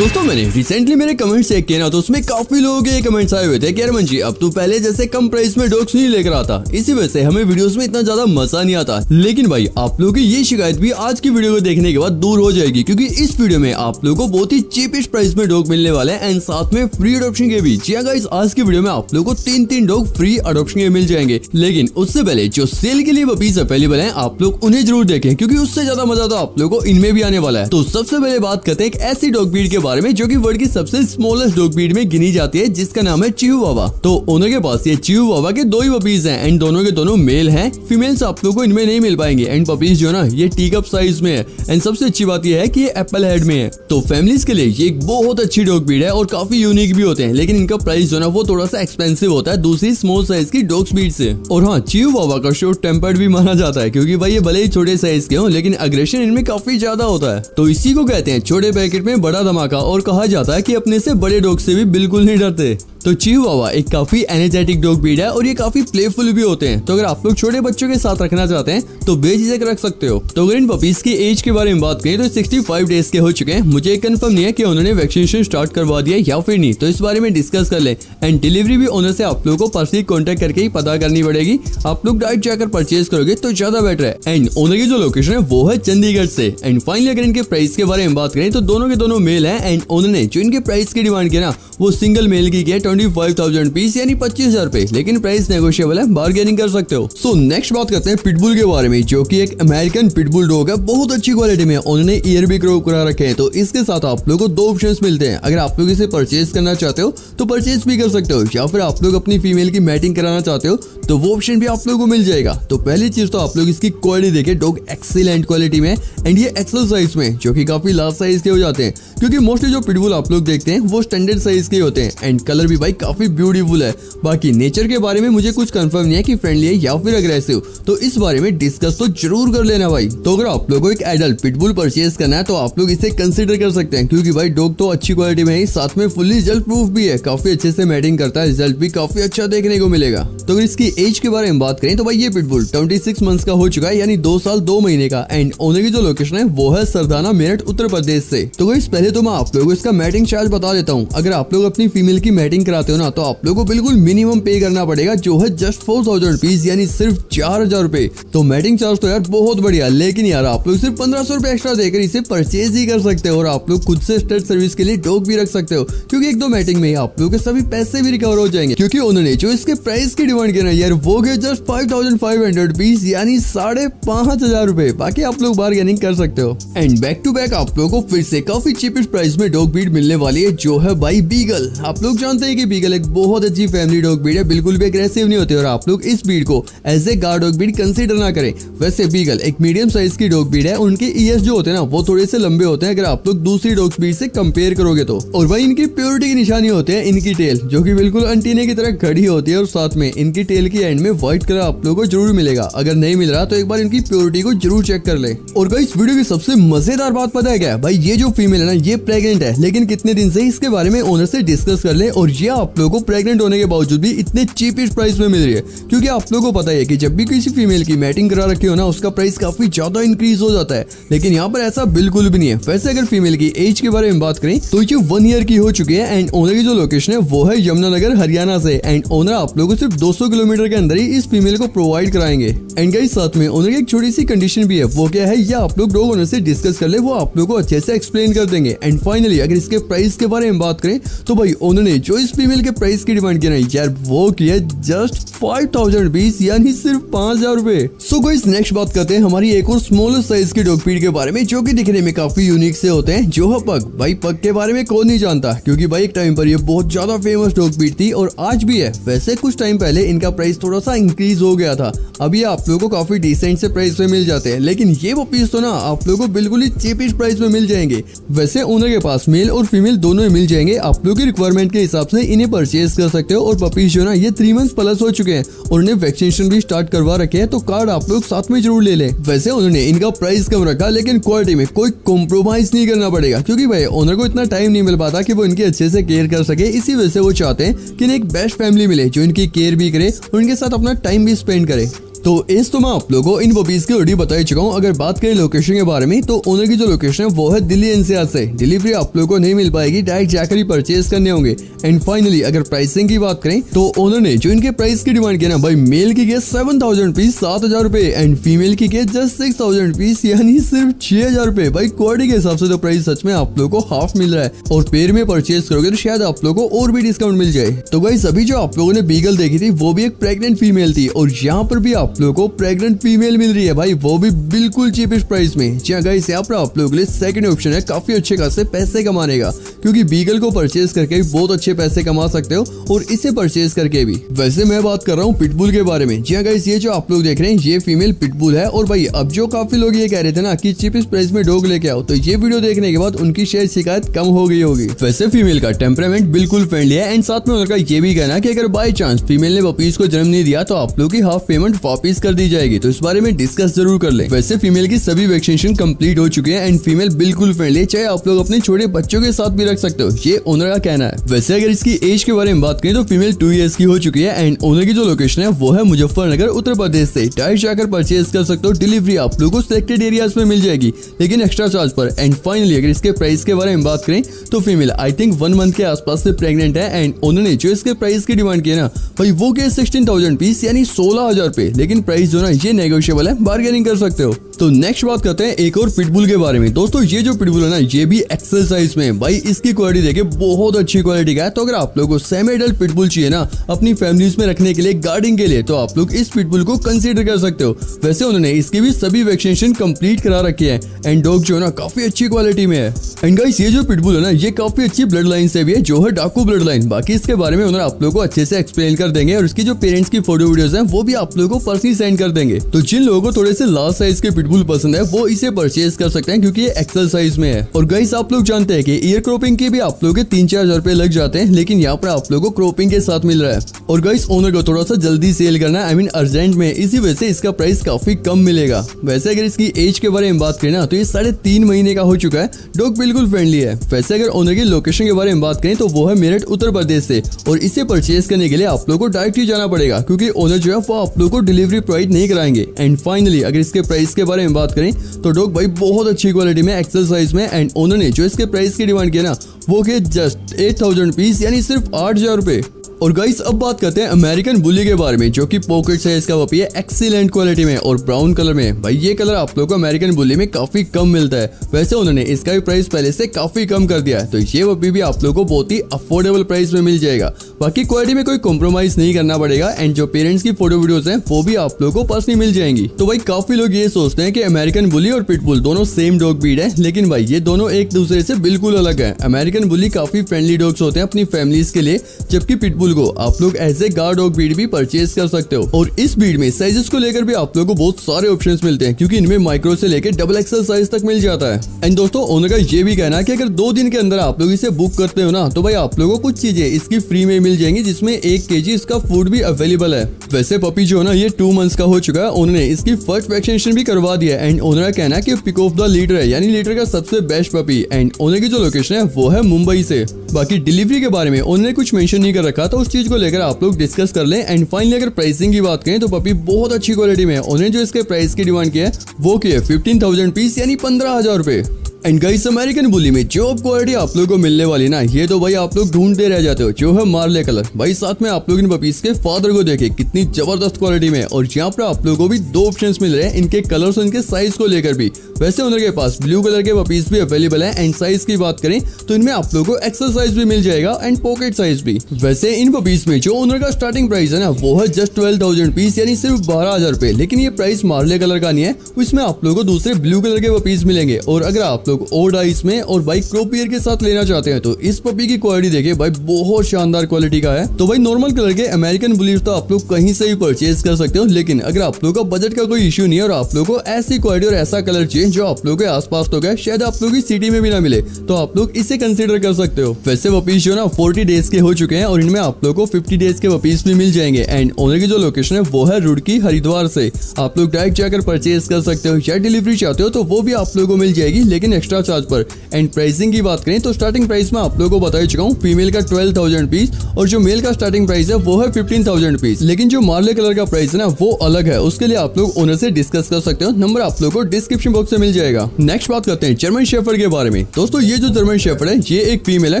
दोस्तों, मैंने रिसेंटली मेरे कमेंट चेक किए ना तो उसमें काफ़ी लोगों के कमेंट्स आए हुए थे कि अरमन जी अब तो पहले जैसे कम प्राइस में डॉग्स नहीं लेकर आता। इसी वजह से हमें वीडियोस में इतना ज़्यादा मज़ा नहीं आता। लेकिन भाई, आप लोगों की ये शिकायत भी आज की वीडियो को देखने के बाद दूर हो जाएगी, क्योंकि इस वीडियो में आप लोगों को बहुत ही चीपेस्ट प्राइस में डॉग मिलने वाले हैं एंड साथ में फ्री अडोप्शन के भी जी हाँ गाइस आज की वीडियो में आप लोगों को तीन तीन डॉग फ्री अडोप्शन के मिल जाएँगे। लेकिन उससे पहले, जो सेल के लिए पपीज अवेलेबल है, आप लोग उन्हें ज़रूर देखें, क्योंकि उससे ज़्यादा मज़ा तो आप लोग को इनमें भी आने वाला है। तो सबसे पहले बात करते हैं एक ऐसी डॉग ब्रीड के बारे में, जो की वर्ल्ड की सबसे स्मॉलेस्ट डॉग ब्रीड में गिनी जाती है, जिसका नाम है चिहू बाबा तो ओनर के पास ये चिहू बाबा के दो ही पपीज हैं एंड दोनों के दोनों मेल हैं। फीमेल्स आप लोगों को इनमें नहीं मिल पाएँगे। एंड पपीज जो ना, ये टी कप साइज़ में है। एंड सबसे अच्छी बात ये है कि एप्पल हेड में है। तो फैमिलीज़ के लिए ये एक बहुत अच्छी डॉग ब्रीड है और काफ़ी यूनिक भी होते हैं। लेकिन इनका प्राइस जो ना, वो थोड़ा सा एक्सपेंसिव होता है दूसरी स्मॉल साइज़ की डॉग ब्रीड से। और हाँ चिहू बाबा का शोर टेम्पर्ड भी माना जाता है, क्योंकि भाई ये भले ही छोटे साइज़ के हो, लेकिन अग्रेशन इनमें काफ़ी ज़्यादा होता है। तो इसी को कहते हैं छोटे पैकेट में बड़ा धमाका। और कहा जाता है कि अपने से बड़े डॉग से भी बिल्कुल नहीं डरते। तो चिहुआवा एक काफ़ी एनर्जेटिक डॉग ब्रीड है और ये काफ़ी प्लेफुल भी होते हैं। तो अगर आप लोग छोटे बच्चों के साथ रखना चाहते हैं तो बेझिझक रख सकते हो। तो अगर इन पपीज की एज के बारे में बात करें तो 65 डेज़ के हो चुके हैं। मुझे कंफर्म नहीं है कि उन्होंने वैक्सीनेशन स्टार्ट करवा दिया या फिर नहीं। तो इस बारे में डिस्कस कर ले। एंड डिलीवरी भी ओनर से आप लोगों को पर्सनली कॉन्टेक्ट करके ही पता करनी पड़ेगी। आप लोग डायरेक्ट जाकर परचेज करोगे तो ज़्यादा बेटर है। एंड ओनर की जो लोकेशन है, वो है चंडीगढ़ से। एंड फाइनली अगर इनके प्राइस के बारे में बात करें तो दोनों के दोनों मेल है। एंड ओनर ने जो इनके प्राइस की डिमांड किया ना, वो सिंगल मेल की किया ट्वेंटी फाइव थाउज़ेंड पीस यानी पच्चीस हज़ार रूपए लेकिन प्राइस नेगोशियबल है बार्गेनिंग कर सकते हो। सो नेक्स्ट बात करते हैं पिटबुल के बारे में, जो कि एक अमेरिकन पिटबुल डॉग है, बहुत अच्छी क्वालिटी में उन्होंने ईयर भी ग्रो करा रखे हैं। तो इसके साथ आप लोगों को दो ऑप्शन मिलते हैं। अगर आप लोग इसे परचेज करना चाहते हो तो परचेज भी कर सकते हो, या फिर आप लोग अपनी फीमेल की मैटिंग कराना चाहते हो तो वो ऑप्शन भी आप लोगों को मिल जाएगा। तो पहली चीज़ तो आप लोग इसकी क्वालिटी देखे डॉग एक्सीलेंट क्वालिटी में एंड ये एक्सल साइज़ में जो कि काफ़ी लार्ज साइज़ के हो जाते हैं। क्योंकि मोस्टली जो पिटबुल आप लोग देखते हैं, वो स्टैंडर्ड साइज़ के होते हैं एंड कलर भी भाई काफ़ी ब्यूटीफुल है। बाकी नेचर के बारे में मुझे कुछ कंफर्म नहीं है कि फ्रेंडली है या फिर अग्रेसिव तो इस बारे में डिस्कस तो ज़रूर कर लेना भाई। तो अगर आप लोगों को एक एडल्ट पिटबुल परचेज करना है तो आप लोग इसे कंसिडर कर सकते हैं। क्योंकि भाई डॉग तो अच्छी क्वालिटी में ही, साथ में फुल्ली रिज़ल्ट प्रूफ भी है। काफ़ी अच्छे से मैटिंग करता है रिज़ल्ट भी काफ़ी अच्छा देखने को मिलेगा। तो अगर इसकी एज के बारे में बात करें तो भाई ये पिटबुल ट्वेंटी सिक्स मंथ का हो चुका है, यानी दो साल दो महीने का। एंड ओनर की जो लोकेशन है, वो है सरदाना मेरठ उत्तर प्रदेश से। तो इस पहले तो मैं आप लोगों को इसका मैटिंग चार्ज बता देता हूँ। अगर आप लोग अपनी फीमेल की मैटिंग कराते हो ना तो आप लोगों को बिल्कुल मिनिमम पे करना पड़ेगा, जो है जस्ट फोर थाउज़ेंड रुपीज़ यानी सिर्फ़ चार हज़ार रूपए। तो मैटिंग चार्ज तो यार बहुत बढ़िया, लेकिन यार आप लोग सिर्फ़ पंद्रह सौ रुपए एक्स्ट्रा देकर इसे परचेज ही कर सकते हो, और आप लोग खुद से स्टेट सर्विस के लिए डॉग भी रख सकते हो, क्योंकि एक दो मैटिंग में आप लोग के सभी पैसे भी रिकवर हो जाएँगे। क्योंकि उन्होंने जो इसके प्राइस की डिमांड किया यार वो गए just five thousand five hundred rupees यानी साढ़े पाँच हज़ार रूपए। बाकी आप लोग बार्गेनिंग कर सकते हो। एंड बैक टू बैक आप लोगों को फिर से काफ़ी चीपेस्ट प्राइस में डॉग ब्रीड मिलने वाली है, जो है बाई बीगल आप लोग जानते हैं कि बीगल एक बहुत अच्छी फैमिली डॉग ब्रीड है, बिल्कुल भी अग्रेसिव नहीं होती और आप लोग इस ब्रीड को as a guard dog breed consider ना करें। वैसे बीगल एक मीडियम साइज़ की डॉग ब्रीड है, उनके ईयर्स जो होते हैं ना, वो थोड़े से लंबे होते हैं, अगर आप लोग दूसरी डॉग ब्रीड से कंपेयर करोगे तो। और भाई इनकी प्योरिटी की निशानी होते हैं, इनकी टेल जो कि बिल्कुल अंटीने की तरह खड़ी होती है और साथ में इनकी टेल की एंड में व्हाइट कलर आप लोगों को ज़रूर मिलेगा। अगर नहीं मिल रहा तो एक बार इनकी प्योरिटी को ज़रूर चेक कर ले। और भाई इस वीडियो की सबसे मज़ेदार बात पता है क्या भाई, ये जो फीमेल है ना, ये प्रेग्नेंट है, लेकिन कितने दिन से इसके बारे में ओनर से डिस्कस कर ले और ये आप लोगों को प्रेग्नेंट होने के बावजूद भी इतने चीपेस्ट प्राइस में मिल रही है? क्योंकि आप लोगों को पता है कि जब भी किसी फीमेल की मैटिंग करा रखी हो ना, उसका प्राइस काफ़ी ज़्यादा इंक्रीज हो जाता है। लेकिन यहाँ पर ऐसा बिल्कुल भी नहीं है। वैसे अगर फीमेल की एज के बारे में बात करें तो ये वन ईयर की हो चुकी है एंड ओनर की जो लोकेशन है, वो है यमुनानगर, हरियाणा से। एंड ओनर आप लोगों को सिर्फ़ 200 किलोमीटर के अंदर ही इस फीमेल को प्रोवाइड कराएँगे। एंड गाइस साथ में ओनर की एक छोटी सी कंडीशन भी है। वो क्या है? या आप लोग ओनर से डिस्कस कर ले, वो आप लोग को अच्छे से एक्सप्लेन कर देंगे। एंड फाइनली अगर इसके प्राइस के बारे में बात करें तो भाई ओनर ने जो इस फीमेल के प्राइस की डिमांड किया यार, वो किया जस्ट फाइव थाउज़ेंड रुपीज़ यानी सिर्फ़ पाँच हज़ार रूपए। सो गाइस नेक्स्ट बात करते हैं हमारी एक और स्मॉलेस्ट साइज़ की डॉग ब्रीड के बारे में, जो कि दिखने में काफ़ी यूनिक से होते हैं, जो है पग भाई पग के बारे में कौन नहीं जानता, क्योंकि भाई, एक टाइम पर ये बहुत ज़्यादा फ़ेमस डॉग ब्रीड थी, और आज भी है। वैसे कुछ टाइम पहले इनका प्राइस थोड़ा सा इंक्रीज हो गया था। ये आप लोगों को काफ़ी डिसेंट से प्राइस में मिल जाते हैं, लेकिन ये वो पीस तो ना, आप लोगों को बिल्कुल ही चीपेस्ट प्राइस में मिल जाएँगे। वैसे ओनर के पास मेल और फीमेल दोनों ही मिल जाएँगे, आप लोग की रिक्वायरमेंट के हिसाब से इन्हें परचेज कर सकते हो और पपीज जो ना, ये थ्री मंथ प्लस हो चुके हैं। और उन्हें वैक्सीनेशन भी स्टार्ट करवा रखे हैं तो कार्ड आप लोग साथ में ज़रूर ले लें। वैसे उन्होंने इनका प्राइस कम रखा, लेकिन क्वालिटी में कोई कॉम्प्रोमाइज नहीं करना पड़ेगा, क्योंकि भाई ओनर को इतना टाइम नहीं मिल पाता की वो इनकी अच्छे से केयर कर सके। इसी वजह से वो चाहते हैं कि इन्हें एक बेस्ट फैमिली मिले, जो इनकी केयर भी करे और इनके साथ अपना टाइम भी स्पेंड करे। तो इस तो मैं आप लोगों इन पपीज की ऑलरेडी बता ही चुका हूँ। अगर बात करें लोकेशन के बारे में तो ओनर की जो लोकेशन है, वो है दिल्ली एनसीआर से। डिलीवरी आप लोगों को नहीं मिल पाएगी डायरेक्ट जाकर ही परचेज करने होंगे। एंड फाइनली अगर प्राइसिंग की बात करें तो ओनर ने जो इनके प्राइस की डिमांड किया ना, भाई मेल की किया सेवन थाउज़ेंड रुपीज़ सात हज़ार रुपए। एंड फीमेल की किया जस्ट सिक्स थाउज़ेंड रुपीज़ यानी सिर्फ़ छह हज़ार रुपए। भाई क्वालिटी के हिसाब से तो प्राइस सच में आप लोगों को हाफ़ मिल रहा है। और पेड़ में परचेज करोगे तो शायद आप लोगों को और भी डिस्काउंट मिल जाए। तो भाई सभी जो आप लोगों ने बीगल देखी थी, वो भी एक प्रेगनेंट फीमेल थी। और यहाँ पर भी आप लोगों को प्रेगनेंट फीमेल मिल रही है भाई, वो भी बिल्कुल चीपेस्ट प्राइस में। जी हाँ गाइस यहाँ पर आप लोगों के लिए सेकंड ऑप्शन है, काफ़ी अच्छे खासे पैसे कमाने का, क्योंकि बीगल को परचेज करके भी बहुत अच्छे पैसे कमा सकते हो, और इसे परचेज करके भी। वैसे मैं बात कर रहा हूँ पिटबुल के बारे में। जी हाँ गाइस ये जो आप लोग देख रहे हैं, ये फीमेल पिटबुल है, और भाई, अब जो काफ़ी लोग ये कह रहे थे ना कि चीपेस्ट प्राइस में डॉग लेके आओ तो ये वीडियो देखने के बाद उनकी शायद शिकायत कम हो गई होगी। वैसे फीमेल का टेम्परामेंट बिल्कुल फ्रेंडली है एंड साथ में उनका ये भी कहना की अगर बाई चांस फीमेल ने पपीज को जन्म नहीं दिया तो आप लोग की हाफ़ पेमेंट वापिस कर दी जाएगी। तो इस बारे में डिस्कस ज़रूर कर ले। वैसे फीमेल की सभी वैक्सीनेशन कंप्लीट हो चुके हैं एंड फीमेल बिल्कुल फ्रेंडली चाहे आप लोग अपने छोटे बच्चों के साथ भी रख सकते हो। ये ओनर का कहना है। वैसे अगर इसकी एज के बारे में बात करें तो फीमेल टू ईयर्स की हो चुकी है एंड ओनर की जो लोकेशन है, वो है मुजफ्फरनगर, उत्तर प्रदेश से। डायरेक्ट जाकर परचेज कर सकते हो। डिलीवरी आप लोगों को सिलेक्टेड एरियाज़ में मिल जाएगी। लेकिन एक्स्ट्रा चार्ज पर। एंड फाइनली अगर इसके प्राइस के बारे में बात करें तो female I think one month के आसपास से प्रेगनेंट है एंड उन्होंने जो इसके प्राइस की डिमांड की ना, भाई वो के सिक्सटीन थाउज़ेंड पीस यानी सोलह हज़ार रुपए लेकिन प्राइस जो ना, ये नेगोशियबल है बार्गेनिंग कर सकते हो। तो नेक्स्ट बात करते हैं एक और पिटबुल के बारे में। दोस्तों, ये जो पिटबुल है ना, ये भी एक्सेल साइज़ में भाई, इसकी क्वालिटी देखे बहुत अच्छी क्वालिटी का है। तो अगर आप लोगों को सेमी एडल्ट पिटबुल चाहिए ना, अपनी फैमिलीज़ में रखने के लिए गार्डिंग के लिए तो आप लोग इस पिटबुल को कंसिडर कर सकते हो। वैसे उन्होंने इसकी भी सभी वैक्सीनेशन कंप्लीट करा रखी है। एंड डॉग जो है ना, काफ़ी अच्छी क्वालिटी में है। एंड गाइस ये जो पिटबुल है ना, ये काफ़ी अच्छी ब्लड लाइन से भी है, जो है डाकू ब्लड लाइन बाकी इसके बारे में उन्होंने आप लोगों को अच्छे से एक्सप्लेन कर देंगे। और इसकी जो पेरेंट्स की फ़ोटो वीडियोस हैं, वो भी आप लोगों को पर्सनली सेंड कर देंगे। तो जिन लोगों को थोड़े से लार्ज साइज़ के पिटबुल पसंद है, वो इसे परचेज कर सकते हैं क्योंकि ये एक्सल साइज़ में है। और गाइस आप लोग जानते हैं कि ईयर क्रॉपिंग के भी आप लोगों के तीन चार हज़ार रुपए लग जाते हैं, लेकिन यहाँ पर आप लोगों को क्रॉपिंग के साथ मिल रहा है। और गाइस ओनर को थोड़ा सा जल्दी सेल करना है आई मीन अर्जेंट में, इसी वजह से इसका प्राइस काफ़ी कम मिलेगा। वैसे अगर इसकी एज के बारे में बात करें ना तो ये साढ़े तीन महीने का हो चुका है। डॉग बिल्कुल फ्रेंडली है। वैसे अगर ओनर की लोकेशन के बारे में बात करें तो वो है मेरठ, उत्तर प्रदेश से। और इसे परचेज करने के लिए आप लोग को डायरेक्ट ही जाना पड़ेगा, क्योंकि ओनर जो है, वो आप लोग को डिलीवरी प्रोवाइड नहीं कराएँगे। एंड फाइनली अगर इसके प्राइस के बारे में बात करें तो डॉग भाई बहुत अच्छी क्वालिटी में एक्सरसाइज में एंड ओनर ने जो इसके प्राइस की डिमांड किया ना, वो के जस्ट एट थाउज़ेंड पीस यानी सिर्फ़ आठ हज़ार रुपए। और गाइस अब बात करते हैं अमेरिकन बुली के बारे में, जो कि पॉकेट साइज़ का पपी है एक्सीलेंट क्वालिटी में और ब्राउन कलर में। भाई, ये कलर आप लोगों को अमेरिकन बुली में काफ़ी कम मिलता है। वैसे उन्होंने इसका भी प्राइस पहले से काफ़ी कम कर दिया है। तो ये पपी भी आप लोगों को बहुत ही अफोर्डेबल प्राइस में मिल जाएगा। बाकी क्वालिटी में कोई कॉम्प्रोमाइज नहीं करना पड़ेगा एंड जो पेरेंट्स की फ़ोटो वीडियोस हैं, वो भी आप लोग को पर्सनली मिल जाएँगी। तो भाई, काफ़ी लोग ये सोचते हैं कि अमेरिकन बुली और पिटबुल दोनों सेम डॉग ब्रीड है, लेकिन भाई, ये दोनों एक दूसरे से बिल्कुल अलग है। अमेरिकन बुली काफ़ी फ्रेंडली डॉग्स होते हैं अपनी फैमिलीज़ के लिए, जबकि पिटबुल को आप लोग as a guard dog breed भी परचेज कर सकते हो। और इस ब्रीड में साइजेस को लेकर भी आप लोगों को बहुत सारे ऑप्शन मिलते हैं, क्योंकि इनमें माइक्रो से लेकर डबल एक्सल साइज़ तक मिल जाता है। एंड दोस्तों ओनर का ये भी कहना है कि अगर दो दिन के अंदर आप लोग इसे बुक करते हो ना तो भाई आप लोगों को कुछ चीज़ें इसकी फ्री में मिल जाएँगी, जिसमें एक के इसका फ़ूड भी अवेलेबल है। वैसे पपी जो है ना, ये टू मंथ्स का हो चुका है। उन्होंने इसकी फ़र्स्ट वैक्सीनेशन भी करवा दिया एंड ओनर का कहना है कि पिक ऑफ़ द लीडर है, यानी लीडर का सबसे बेस्ट पपी एंड ओनर की जो लोकेशन है, वो है मुंबई से। बाकी डिलीवरी के बारे में उन्होंने कुछ मेंशन नहीं कर रखा तो उस चीज़ को लेकर आप लोग डिस्कस कर लें। एंड फाइनली अगर प्राइसिंग की बात करें तो पपी बहुत अच्छी क्वालिटी में उन्होंने जो इसके प्राइस की डिमांड की है, वो की है फिफ्टीन थाउज़ेंड पीस यानी पंद्रह हज़ार रुपए। एंड गाइस अमेरिकन बुली में जो क्वालिटी आप लोगों को मिलने वाली ना, ये तो भाई आप लोग ढूंढते रह जाते हो, जो है मार्ले कलर। भाई साथ में आप लोग इन पपीज के फादर को देखे, कितनी ज़बरदस्त क्वालिटी में। और यहाँ पर आप लोगों को भी दो ऑप्शंस मिल रहे हैं, इनके कलर्स और इनके साइज़ को लेकर भी। वैसे उनके पास ब्लू कलर के पपीज भी अवेलेबल है एंड साइज़ की बात करें तो इनमें आप लोग को एक्सल साइज़ भी मिल जाएगा एंड पॉकेट साइज़ भी। वैसे इन पपीज में जो ओनर का स्टार्टिंग प्राइस है ना, वो है जस्ट ट्वेल्व थाउज़ेंड पीस यानी सिर्फ़ बारह हज़ार रुपए। लेकिन ये प्राइस मार्ले कलर का नहीं है इसमें आप लोगों को दूसरे ब्लू कलर के पपीज मिलेंगे। और अगर आप लोग ओल्ड आइस में और भाई क्रोपियर के साथ लेना चाहते हैं। तो इस पपी की क्वालिटी देखिए, भाई बहुत शानदार क्वालिटी का है। तो भाई नॉर्मल कलर के अमेरिकन बुलीव तो आप लोग कहीं से भी परचेज कर सकते हो, लेकिन अगर आप लोग का बजट का कोई इश्यू नहीं है और आप लोग को ऐसी क्वालिटी और ऐसा कलर चाहिए जो आप लोग के आसपास तो गए, शायद आप लोग की सिटी में भी ना मिले तो आप लोग इसे कंसिडर कर सकते हो। वैसे वपीस जो ना फोर्टी डेज़ के हो चुके हैं और इनमें आप लोग को फिफ्टी डेज़ के पपीज भी मिल जाएँगे। एंड ओनर की जो लोकेशन है, वो है रुड़की हरिद्वार से। आप लोग डायरेक्ट जाकर परचेज कर सकते हो। या डिलीवरी चाहते हो तो वो भी आप लोगों को मिल जाएगी, लेकिन एक्स्ट्रा चार्ज पर। एंड प्राइसिंग की बात करें तो स्टार्टिंग प्राइस में आप लोगों को बता ही चुका हूँ फीमेल का ट्वेल्व थाउज़ेंड पीस और जो मेल का स्टार्टिंग प्राइस है, वो है फिफ्टीन थाउज़ेंड पीस लेकिन जो मार्ले कलर का प्राइस है ना, वो अलग है। उसके लिए आप लोग ओनर से डिस्कस कर सकते हो। नंबर आप लोग को डिस्क्रिप्शन बॉक्स में मिल जाएगा। नेक्स्ट बात करते हैं जर्मन शेफर के बारे में। दोस्तों, ये जो जर्मन शेफर है, ये एक फीमेल है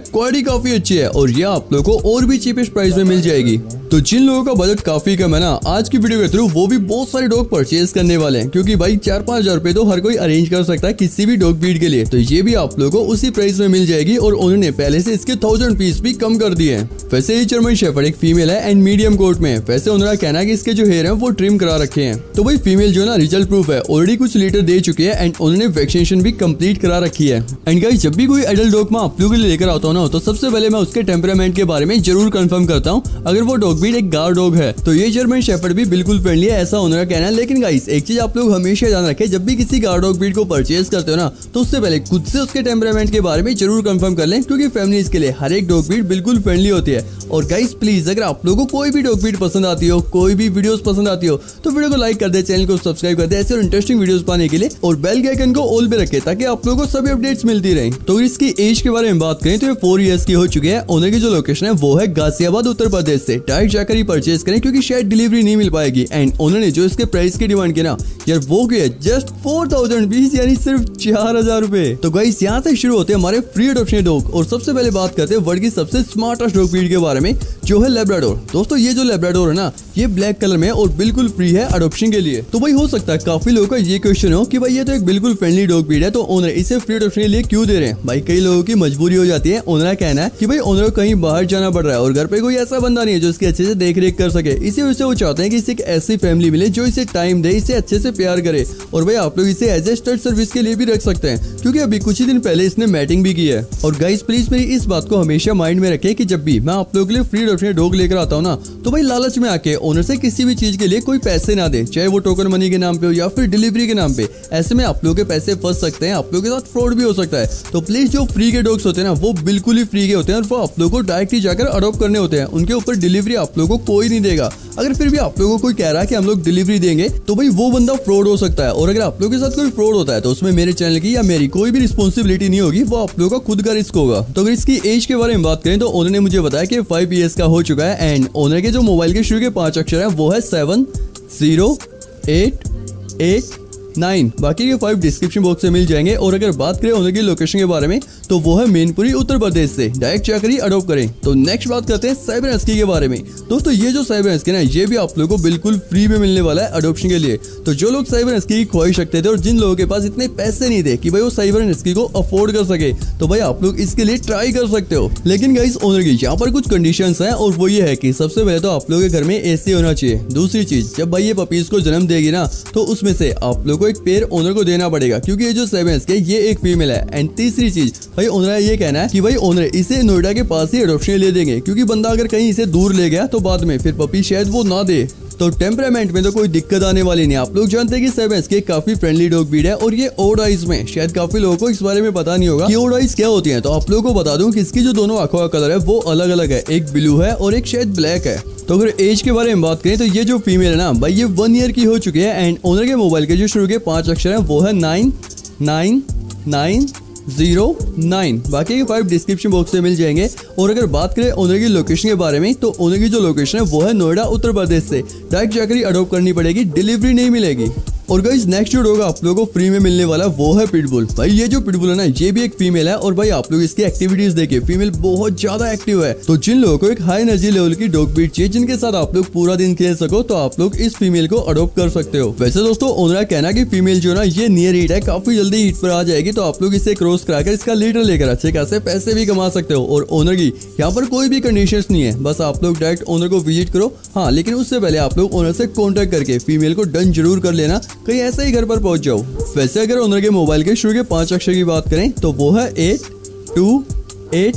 क्वालिटी काफ़ी अच्छी है और ये आप लोग को और भी चीपेस्ट प्राइस में मिल जाएगी। तो जिन लोगों का बजट काफ़ी कम है ना, आज की वीडियो के थ्रू वो भी बहुत सारे डॉग परचेज करने वाले हैं। क्योंकि भाई, चार पाँच हज़ार रुपए तो हर कोई अरेंज कर सकता है, किसी भी डॉग ब्रीड के लिए। तो ये भी आप लोगों को उसी प्राइस में मिल जाएगी और उन्होंने पहले से इसके थाउज़ेंड पीस भी कम कर दिए वैसे ये जर्मन शेफर्ड एक फीमेल है एंड मीडियम कोट में। वैसे उन्होंने कहना है कि इसके जो हेयर है, वो ट्रिम करा रखे हैं। तो भाई फीमेल जो ना रिज़ल्ट प्रूफ है। ऑलरेडी कुछ लीटर दे चुके हैं एंड उन्होंने वैक्सीनेशन भी कंप्लीट करा रखी है। एंड गाइस जब भी कोई एडल्ट डॉग मैं आप लोगों के लिए लेकर आता हूँ ना तो सबसे पहले मैं उसके टेम्परामेंट के बारे में ज़रूर कंफर्म करता हूँ। अगर वो डॉग ब्रीड एक गार डॉग है तो ये जर्मन शेफर्ड भी बिल्कुल फ्रेंडली है, ऐसा उन्होंने कहना है। लेकिन गाइस एक चीज़ आप लोग हमेशा ध्यान रखें, जब भी किसी गार डॉग ब्रीड को परचेज करते हो ना तो उससे पहले खुद से उसके टेम्परामेंट के बारे में ज़रूर कंफर्म कर लें, क्योंकि फैमिलीज़ के लिए हर एक डॉग ब्रीड बिल्कुल फ्रेंडली होती है। और गाइस प्लीज़ अगर आप लोगों को कोई भी डॉग ब्रीड पसंद आती हो, कोई भी वीडियोस पसंद आती हो तो वीडियो को लाइक कर दे चैनल को सब्सक्राइब कर दे ऐसे और इंटरेस्टिंग वीडियोस पाने के लिए। और बेल के आइकन को ऑल पे रखे, ताकि आप लोगों को सभी अपडेट्स मिलती रहे। तो इसकी एज के बारे में बात करें तो ये फोर ईयर्स की हो चुकी है। ओनर की जो लोकेशन है, वो है गाजियाबाद, उत्तर प्रदेश से। डायरेक्ट जाकर ही परचेज करें, क्योंकि शायद डिलीवरी नहीं मिल पाएगी। एंड ओनर ने जो इसके प्राइस की डिमांड की ना, यार, वो की है? जस्ट फोर थाउज़ेंड बीस यानी सिर्फ़ चार हज़ार रूपए तो गाइस यहाँ से शुरू होते हैं हमारे फ्री अडोप्शन डॉग और सबसे पहले बात करते हैं वर्ल्ड की सबसे स्मार्टेस्ट डॉग ब्रीड के बारे में, जो है लेब्राडोर दोस्तों, ये जो लेब्राडोर है ना, ये ब्लैक कलर में और बिल्कुल फ्री है अडोप्शन के लिए। तो भाई, हो सकता है काफ़ी लोगों का ये क्वेश्चन हो कि भाई, ये तो एक बिल्कुल फ्रेंडली डॉग ब्रीड है तो ओनर इसे फ्री अडोप्शन के लिए क्यों दे रहे हैं? भाई, कई लोगों की मजबूरी हो जाती है ओनर कहना है की भाई ओनर कहीं बाहर जाना पड़ रहा है और घर पे कोई ऐसा बंदा नहीं है जो इसकी अच्छे से देख कर सके। इसी वजह से वो चाहते हैं कि इसे एक ऐसी फैमिली मिले जो इसे टाइम दे, इसे अच्छे से प्यार करे। और भाई, आप लोग इसे एज ए स्टड सर्विस के लिए भी रख सकते हैं। क्योंकि अभी कुछ ही दिन पहले इसने मैटिंग भी की है। और गाइस प्लीज़ मेरी इस बात को हमेशा माइंड में रखें कि जब भी मैं आप लोगों के लिए फ्री अडोप्शन डॉग लेकर आता हूँ ना तो भाई लालच में आके ओनर से किसी भी चीज़ के लिए कोई पैसे ना दे, चाहे वो टोकन मनी के नाम पे हो या फिर डिलीवरी के नाम पे। ऐसे में आप लोगों के पैसे फंस सकते हैं, आप लोगों के साथ फ्रॉड भी हो सकता है। तो प्लीज़ जो फ्री के डॉग्स होते हैं ना, वो बिल्कुल ही फ्री के होते हैं और वो आप लोग को डायरेक्ट ही जाकर अडोप्ट करने होते हैं। उनके ऊपर डिलीवरी आप लोगों को कोई नहीं देगा। अगर फिर भी आप लोगों को कोई कह रहा है कि हम लोग डिलीवरी देंगे तो भाई वो बंदा फ्रॉड हो सकता है। और अगर आप लोगों के साथ कोई फ्रॉड होता है तो उसमें मेरे चैनल की या मेरी कोई भी रिस्पॉन्सिबिलिटी नहीं होगी, वो आप लोगों का खुद का रिस्क होगा। तो अगर इसकी एज के बारे में बात करें तो ओनर ने मुझे बताया कि फाइव ईयर्स का हो चुका है एंड ओनर के जो मोबाइल के शुरू के पाँच अक्षर है, वो है seven zero eight eight nine बाकी के फाइव डिस्क्रिप्शन बॉक्स से मिल जाएँगे। और अगर बात करें ओनर की लोकेशन के बारे में तो वो है मेनपुरी उत्तर प्रदेश से। डायरेक्ट जाकर ही अडोप्ट करें। तो नेक्स्ट बात करते हैं साइबर एस्की के बारे में। दोस्तों, ये जो साइबर एस्की ना, ये भी आप लोगों को बिल्कुल फ्री में मिलने वाला है अडोप्शन के लिए। तो जो लोग साइबर एस्की की ख्वाहिश रखते थे और जिन लोगों के पास इतने पैसे नहीं थे कि भाई वो साइबर एस्की को अफोर्ड कर सके तो भाई आप लोग इसके लिए ट्राई कर सकते हो। लेकिन गाइस ओनर की यहाँ पर कुछ कंडीशन है और वो ये है की सबसे पहले तो आप लोगों के घर में एसी होना चाहिए। दूसरी चीज़, जब भाई ये पपीज को जन्म देगी ना तो उसमें से आप लोग को एक पेयर ओनर को देना पड़ेगा, क्योंकि ये जो सेवन के ये एक फीमेल है? एंड तीसरी चीज़, भाई ओनर ये कहना है कि भाई ओनर इसे नोएडा के पास ही एडोप्शन ले देंगे, क्योंकि बंदा अगर कहीं इसे दूर ले गया तो बाद में फिर पपी शायद वो ना दे। तो टेम्परामेंट में तो कोई दिक्कत आने वाली नहीं। आप लोग जानते हैं कि सेवेंस के काफ़ी फ्रेंडली डॉग ब्रीड है और ये ओड आइज़ में, शायद काफ़ी लोगों को इस बारे में पता नहीं होगा कि ओड आइज़ क्या होती है। तो आप लोगों को बता दूँ कि इसकी जो दोनों आँखों का कलर है, वो अलग अलग है। एक ब्लू है और एक शायद ब्लैक है। तो अगर एज के बारे में बात करें तो ये जो फीमेल है ना, भाई, ये वन ईयर की हो चुकी है। एंड ओनर के मोबाइल के जो शुरू के पाँच अक्षर है, वो है nine nine nine zero nine. बाकी फाइव डिस्क्रिप्शन बॉक्स में मिल जाएँगे। और अगर बात करें ओनर की लोकेशन के बारे में तो ओनर की जो लोकेशन है, वो है नोएडा, उत्तर प्रदेश से। डायरेक्ट जाकर ही अडोप्ट करनी पड़ेगी डिलीवरी नहीं मिलेगी। और गाइस नेक्स्ट जो होगा आप लोगों को फ्री में मिलने वाला वो है पिटबुल भाई, ये जो पिटबुल है ना, ये भी एक फीमेल है और भाई, आप लोग इसकी एक्टिविटीज़ देखिए फीमेल बहुत ज़्यादा एक्टिव है। तो जिन लोगों को एक हाई एनर्जी लेवल की डॉग ब्रीड चाहिए, जिनके साथ आप लोग पूरा दिन खेल सको तो आप लोग इस फीमेल को अडोप्ट कर सकते हो। वैसे दोस्तों ओनरा कहना की फीमेल जो ना, ये नियर हीट है, काफ़ी जल्दी हीट पर आ जाएगी तो आप लोग इसे क्रॉस कराकर इसका लीटर लेकर अच्छे खासे पैसे भी कमा सकते हो। और ओनर की, यहाँ पर कोई भी कंडीशन नहीं है, बस आप लोग डायरेक्ट ओनर को विज़िट करो। हाँ लेकिन उससे पहले आप लोग ओनर से कॉन्टेक्ट करके फीमेल को डन ज़रूर कर लेना कहीं ऐसे ही घर पर पहुँच जाओ। वैसे अगर के मोबाइल के शुरू के पाँच अक्षर की बात करें तो वो है eight two eight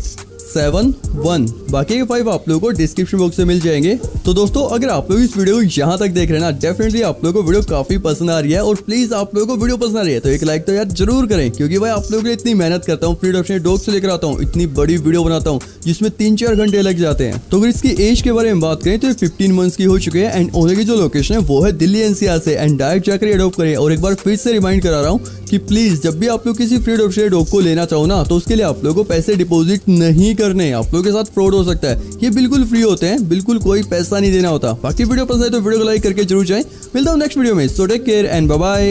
seven one बाकी के फाइव आप लोगों को डिस्क्रिप्शन बॉक्स में मिल जाएँगे। तो दोस्तों, अगर आप लोग इस वीडियो को यहाँ तक देख रहे हैं ना डेफिनेटली आप लोगों को वीडियो काफ़ी पसंद आ रही है और प्लीज़ आप लोगों को वीडियो पसंद आ रही है तो एक लाइक तो यार ज़रूर करें। क्योंकि भाई, आप लोगों के लिए इतनी मेहनत करता हूँ फ्री ऑप्शन डॉग से लेकर आता हूँ, इतनी बड़ी वीडियो बनाता हूँ, जिसमें तीन चार घंटे लग जाते हैं। तो अगर इसकी एज के बारे में बात करें तो फिफ्टीन मंथ्स की हो चुके हैं एंड ओनर की जो लोकेशन है, वो है दिल्ली एनसीआर से एंड डायरेक्ट जाकर एडोप करें। और एक बार फिर से रिमाइंड करा रहा हूँ कि प्लीज़ जब भी आप लोग किसी फ्री ऑप्शन डॉग को लेना चाहो ना तो उसके लिए आप लोगों को पैसे डिपोजिट नहीं करने आप लोगों के साथ फ्रॉड हो सकता है। ये बिल्कुल फ्री होते हैं। बिल्कुल कोई पैसा नहीं देना होता। बाकी वीडियो पसंद है तो वीडियो को लाइक करके ज़रूर जाए। मिलता हूँ नेक्स्ट वीडियो में। So take care and bye